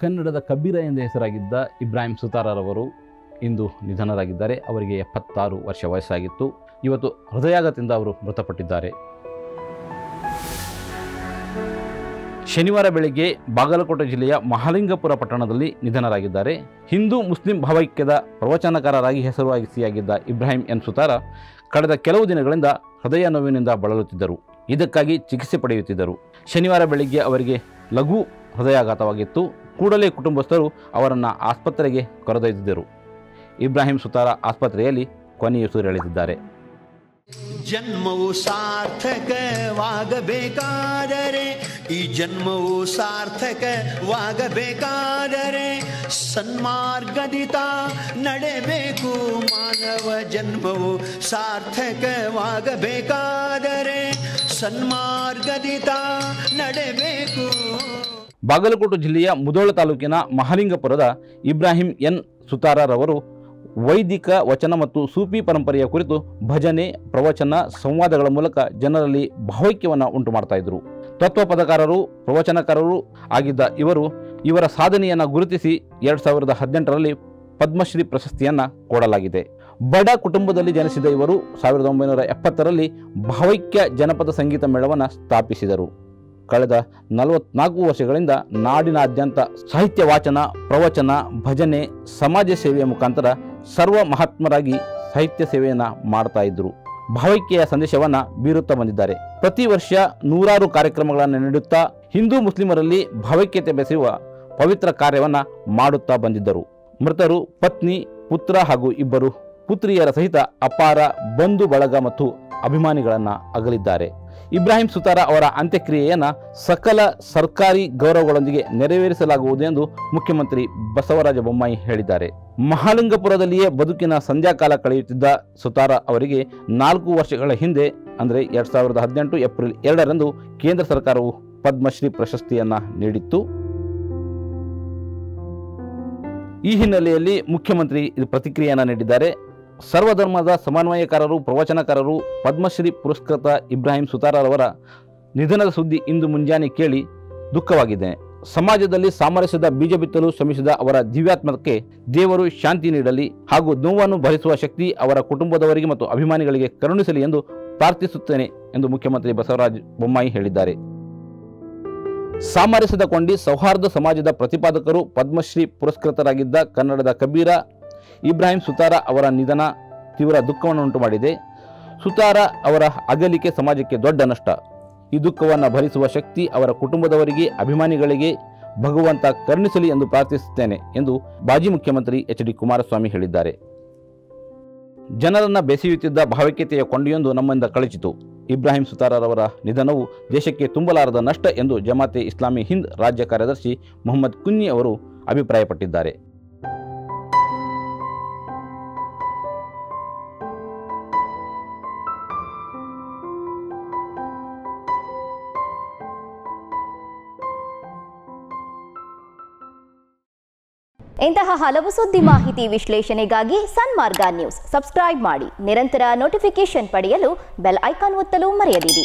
ಕನ್ನಡದ ಕಬೀರ ಎಂದೇ ಹೆಸರಾಗಿದ್ದ ಇಬ್ರಾಹಿಂ ಸುತಾರರವರು ಇಂದು ನಿಧನರಾಗಿದ್ದಾರೆ. ಅವರಿಗೆ ಎಪ್ಪತ್ತಾರು ವರ್ಷ ವಯಸ್ಸಾಗಿತ್ತು. ಇವತ್ತು ಹೃದಯಾಘಾತದಿಂದ ಅವರು ಮೃತಪಟ್ಟಿದ್ದಾರೆ. ಶನಿವಾರ ಬೆಳಗ್ಗೆ ಬಾಗಲಕೋಟೆ ಜಿಲ್ಲೆಯ ಮಹಾಲಿಂಗಪುರ ಪಟ್ಟಣದಲ್ಲಿ ನಿಧನರಾಗಿದ್ದಾರೆ. ಹಿಂದೂ ಮುಸ್ಲಿಂ ಭಾವೈಕ್ಯದ ಪ್ರವಚನಕಾರರಾಗಿ ಹೆಸರುವಾಸಿಯಾಗಿದ್ದ ಇಬ್ರಾಹಿಂ ಎನ್ ಸುತಾರ ಕಳೆದ ಕೆಲವು ದಿನಗಳಿಂದ ಹೃದಯ ನೋವಿನಿಂದ ಬಳಲುತ್ತಿದ್ದರು. ಇದಕ್ಕಾಗಿ ಚಿಕಿತ್ಸೆ ಪಡೆಯುತ್ತಿದ್ದರು. ಶನಿವಾರ ಬೆಳಗ್ಗೆ ಅವರಿಗೆ ಲಘು ಹೃದಯಾಘಾತವಾಗಿತ್ತು. ಕೂಡಲೇ ಕುಟುಂಬಸ್ಥರು ಅವರನ್ನು ಆಸ್ಪತ್ರೆಗೆ ಕರೆದೊಯ್ದಿದ್ದರು. ಇಬ್ರಾಹಿಂ ಸುತಾರ ಆಸ್ಪತ್ರೆಯಲ್ಲಿ ಕೊನೆಯುಸಿರೆಳೆದಿದ್ದಾರೆ ಜನ್ಮವು ಸಾರ್ಥಕವಾಗಬೇಕಾದರೆ, ಈ ಜನ್ಮವು ಸಾರ್ಥಕವಾಗಬೇಕಾದರೆ ಸನ್ಮಾರ್ಗದಿತ ನಡೆಬೇಕು. ಮಾನವ ಜನ್ಮವು ಸಾರ್ಥಕವಾಗಬೇಕಾದರೆ ಸನ್ಮಾರ್ಗದಿತ ನಡೆಬೇಕು. ಬಾಗಲಕೋಟೆ ಜಿಲ್ಲೆಯ ಮುಧೋಳ ತಾಲೂಕಿನ ಮಹಾಲಿಂಗಪುರದ ಇಬ್ರಾಹಿಂ ಎನ್ ಸುತಾರರವರು ವೈದಿಕ ವಚನ ಮತ್ತು ಸೂಫಿ ಪರಂಪರೆಯ ಕುರಿತು ಭಜನೆ, ಪ್ರವಚನ, ಸಂವಾದಗಳ ಮೂಲಕ ಜನರಲ್ಲಿ ಭಾವೈಕ್ಯವನ್ನು ಉಂಟು ಮಾಡ್ತಾ ಇದ್ರು. ತತ್ವಪದಕಾರರು, ಪ್ರವಚನಕಾರರು ಆಗಿದ್ದ ಇವರು ಇವರ ಸಾಧನೆಯನ್ನು ಗುರುತಿಸಿ ಎರಡು ಸಾವಿರದ ಹದಿನೆಂಟರಲ್ಲಿ ಪದ್ಮಶ್ರೀ ಪ್ರಶಸ್ತಿಯನ್ನು ಕೊಡಲಾಗಿದೆ. ಬಡ ಕುಟುಂಬದಲ್ಲಿ ಜನಿಸಿದ ಇವರು ಸಾವಿರದ ಒಂಬೈನೂರ ಎಪ್ಪತ್ತರಲ್ಲಿ ಭಾವೈಕ್ಯ ಜನಪದ ಸಂಗೀತ ಮೇಳವನ್ನು ಸ್ಥಾಪಿಸಿದರು. ಕಳೆದ ನಲವತ್ನಾಲ್ಕು ವರ್ಷಗಳಿಂದ ನಾಡಿನಾದ್ಯಂತ ಸಾಹಿತ್ಯ ವಾಚನ, ಪ್ರವಚನ, ಭಜನೆ, ಸಮಾಜ ಸೇವೆಯ ಮುಖಾಂತರ ಸರ್ವ ಮಹಾತ್ಮರಾಗಿ ಸಾಹಿತ್ಯ ಸೇವೆಯನ್ನು ಮಾಡ್ತಾ ಇದ್ದರು ಭಾವೈಕ್ಯೆಯ ಸಂದೇಶವನ್ನು ಬೀರುತ್ತಾ ಬಂದಿದ್ದಾರೆ. ಪ್ರತಿ ವರ್ಷ ನೂರಾರು ಕಾರ್ಯಕ್ರಮಗಳನ್ನು ನೀಡುತ್ತಾ ಹಿಂದೂ ಮುಸ್ಲಿಮರಲ್ಲಿ ಭಾವೈಕ್ಯತೆ ಬೆಸೆಯುವ ಪವಿತ್ರ ಕಾರ್ಯವನ್ನು ಮಾಡುತ್ತಾ ಬಂದಿದ್ದರು. ಮೃತರು ಪತ್ನಿ, ಪುತ್ರ ಹಾಗೂ ಇಬ್ಬರು, ಪುತ್ರಿಯರ ಸಹಿತ ಅಪಾರ ಬಂಧು ಬಳಗ ಮತ್ತು ಅಭಿಮಾನಿಗಳನ್ನು ಅಗಲಿದ್ದಾರೆ. ಇಬ್ರಾಹಿಂ ಸುತಾರ ಅವರ ಅಂತ್ಯಕ್ರಿಯೆಯನ್ನು ಸಕಲ ಸರ್ಕಾರಿ ಗೌರವಗಳೊಂದಿಗೆ ನೆರವೇರಿಸಲಾಗುವುದು ಎಂದು ಮುಖ್ಯಮಂತ್ರಿ ಬಸವರಾಜ ಬೊಮ್ಮಾಯಿ ಹೇಳಿದ್ದಾರೆ. ಮಹಾಲಿಂಗಪುರದಲ್ಲಿಯೇ ಬದುಕಿನ ಸಂಧ್ಯಾಕಾಲ ಕಳೆಯುತ್ತಿದ್ದ ಸುತಾರ ಅವರಿಗೆ ನಾಲ್ಕು ವರ್ಷಗಳ ಹಿಂದೆ, ಅಂದರೆ ಎರಡು ಸಾವಿರದ ಹದಿನೆಂಟು ಏಪ್ರಿಲ್ ಎರಡರಂದು ಕೇಂದ್ರ ಸರ್ಕಾರವು ಪದ್ಮಶ್ರೀ ಪ್ರಶಸ್ತಿಯನ್ನು ನೀಡಿತ್ತು. ಈ ಹಿನ್ನೆಲೆಯಲ್ಲಿ ಮುಖ್ಯಮಂತ್ರಿ ಪ್ರತಿಕ್ರಿಯೆಯನ್ನು ನೀಡಿದ್ದಾರೆ. ಸರ್ವಧರ್ಮದ ಸಮನ್ವಯಕಾರರು, ಪ್ರವಚನಕಾರರು ಪದ್ಮಶ್ರೀ ಪುರಸ್ಕೃತ ಇಬ್ರಾಹಿಂ ಸುತಾರರವರ ನಿಧನದ ಸುದ್ದಿ ಇಂದು ಮುಂಜಾನೆ ಕೇಳಿ ದುಃಖವಾಗಿದೆ. ಸಮಾಜದಲ್ಲಿ ಸಾಮರಸ್ಯದ ಬೀಜ ಬಿತ್ತಲು ಶ್ರಮಿಸಿದ ಅವರ ದಿವ್ಯಾತ್ಮಕ್ಕೆ ದೇವರು ಶಾಂತಿ ನೀಡಲಿ ಹಾಗೂ ನೋವನ್ನು ಭರಿಸುವ ಶಕ್ತಿ ಅವರ ಕುಟುಂಬದವರಿಗೆ ಮತ್ತು ಅಭಿಮಾನಿಗಳಿಗೆ ಕರುಣಿಸಲಿ ಎಂದು ಪ್ರಾರ್ಥಿಸುತ್ತೇನೆ ಎಂದು ಮುಖ್ಯಮಂತ್ರಿ ಬಸವರಾಜ ಬೊಮ್ಮಾಯಿ ಹೇಳಿದ್ದಾರೆ. ಸಾಮರಸ್ಯದ ಕೊಂಡಿ ಸೌಹಾರ್ದ ಸಮಾಜದ ಪ್ರತಿಪಾದಕರು ಪದ್ಮಶ್ರೀ ಪುರಸ್ಕೃತರಾಗಿದ್ದ ಕನ್ನಡದ ಕಬೀರ ಇಬ್ರಾಹಿಂ ಸುತಾರ ಅವರ ನಿಧನ ತೀವ್ರ ದುಃಖವನ್ನು ಉಂಟು ಮಾಡಿದೆ. ಸುತಾರ ಅವರ ಅಗಲಿಕೆ ಸಮಾಜಕ್ಕೆ ದೊಡ್ಡ ನಷ್ಟ. ಈ ದುಃಖವನ್ನು ಭರಿಸುವ ಶಕ್ತಿ ಅವರ ಕುಟುಂಬದವರಿಗೆ, ಅಭಿಮಾನಿಗಳಿಗೆ ಭಗವಂತ ಕರುಣಿಸಲಿ ಎಂದು ಪ್ರಾರ್ಥಿಸುತ್ತೇನೆ ಎಂದು ಮಾಜಿ ಮುಖ್ಯಮಂತ್ರಿ ಎಚ್ ಡಿ ಕುಮಾರಸ್ವಾಮಿ ಹೇಳಿದ್ದಾರೆ. ಜನರನ್ನು ಬೆಸೆಯುತ್ತಿದ್ದ ಭಾವೈಕ್ಯತೆಯ ಕೊಂಡಿಯೊಂದು ನಮ್ಮಿಂದ ಕಳಚಿತು. ಇಬ್ರಾಹಿಂ ಸುತಾರರವರ ನಿಧನವು ದೇಶಕ್ಕೆ ತುಂಬಲಾರದ ನಷ್ಟ ಎಂದು ಜಮಾತೆ ಇಸ್ಲಾಮಿ ಹಿಂದ್ ರಾಜ್ಯ ಕಾರ್ಯದರ್ಶಿ ಮೊಹಮ್ಮದ್ ಕುನ್ನಿ ಅವರು ಅಭಿಪ್ರಾಯಪಟ್ಟಿದ್ದಾರೆ. ಇಂತಹ ಹಲವು ಸುದ್ದಿ ಮಾಹಿತಿ ವಿಶ್ಲೇಷಣೆಗಾಗಿ ಸನ್ಮಾರ್ಗ ನ್ಯೂಸ್. ಸಬ್ಸ್ಕ್ರೈಬ್ ಮಾಡಿ. ನಿರಂತರ ನೋಟಿಫಿಕೇಶನ್ ಪಡೆಯಲು ಬೆಲ್ ಐಕಾನ್ ಒತ್ತಲು ಮರೆಯದಿರಿ.